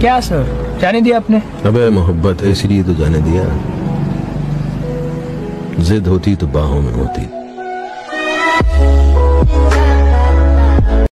क्या सर जाने दिया आपने? अबे, मोहब्बत है इसलिए तो जाने दिया। जिद होती तो बाहों में होती।